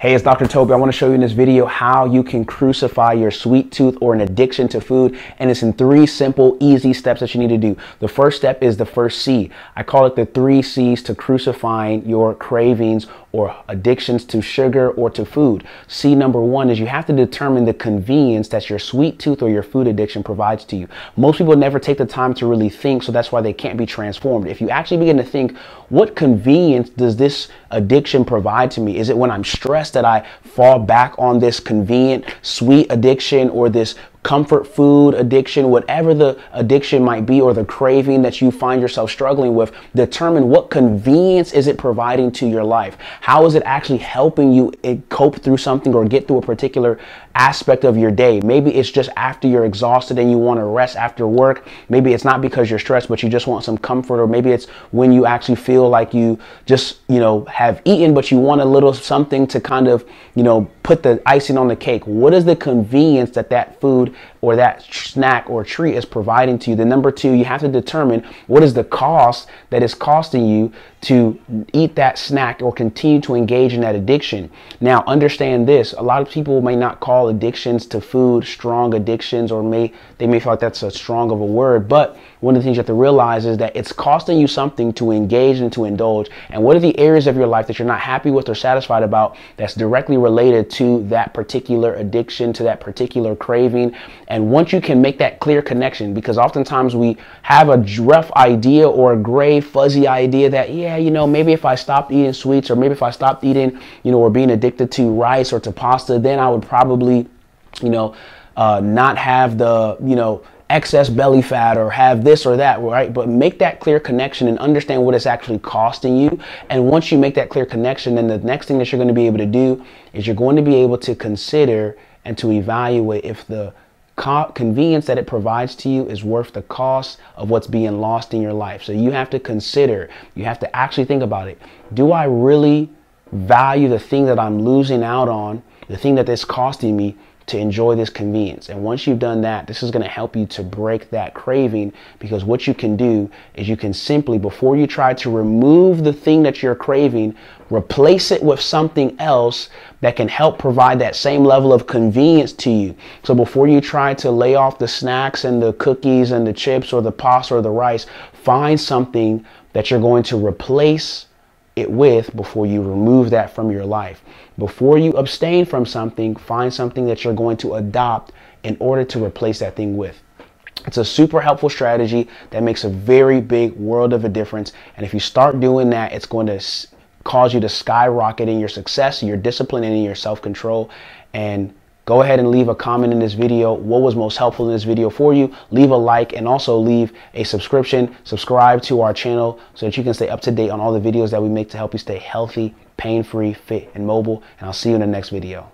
Hey, it's Dr. Toby. I want to show you in this video how you can crucify your sweet tooth or an addiction to food. And it's in three simple, easy steps that you need to do. The first step is the first C. I call it the three C's to crucifying your cravings or addictions to sugar or to food. C number one is you have to determine the convenience that your sweet tooth or your food addiction provides to you. Most people never take the time to really think, so that's why they can't be transformed. If you actually begin to think, what convenience does this addiction provide to me? Is it when I'm stressed? that I fall back on this convenient sweet addiction or this comfort food addiction, whatever the addiction might be or the craving that you find yourself struggling with, determine what convenience is it providing to your life? How is it actually helping you eh, cope through something or get through a particular aspect of your day? Maybe it's just after you're exhausted and you want to rest after work. Maybe it's not because you're stressed, but you just want some comfort or maybe it's when you actually feel like you just, you know, have eaten, but you want a little something to kind of, you know, put the icing on the cake. What is the convenience that that food or that snack or treat is providing to you. The number two, you have to determine what is the cost that is costing you to eat that snack or continue to engage in that addiction. Now, understand this. A lot of people may not call addictions to food strong addictions or may they may feel like that's a strong of a word, but one of the things you have to realize is that it's costing you something to engage and to indulge. And what are the areas of your life that you're not happy with or satisfied about that's directly related to that particular addiction, to that particular craving? And once you can make that clear connection, because oftentimes we have a rough idea or a gray, fuzzy idea that, yeah, you know, maybe if I stopped eating sweets or maybe if I stopped eating, you know, or being addicted to rice or to pasta, then I would probably, you know, uh, not have the, you know, excess belly fat or have this or that, right? But make that clear connection and understand what it's actually costing you. And once you make that clear connection, then the next thing that you're going to be able to do is you're going to be able to consider and to evaluate if the convenience that it provides to you is worth the cost of what's being lost in your life. So you have to consider, you have to actually think about it. Do I really value the thing that I'm losing out on, the thing that is costing me to enjoy this convenience. And once you've done that, this is going to help you to break that craving because what you can do is you can simply, before you try to remove the thing that you're craving, replace it with something else that can help provide that same level of convenience to you. So before you try to lay off the snacks and the cookies and the chips or the pasta or the rice, find something that you're going to replace it with before you remove that from your life. Before you abstain from something, find something that you're going to adopt in order to replace that thing with. It's a super helpful strategy that makes a very big world of a difference. And if you start doing that, it's going to cause you to skyrocket in your success, your discipline, and in your self control. And Go ahead and leave a comment in this video. What was most helpful in this video for you? Leave a like and also leave a subscription. Subscribe to our channel so that you can stay up to date on all the videos that we make to help you stay healthy, pain-free, fit, and mobile. And I'll see you in the next video.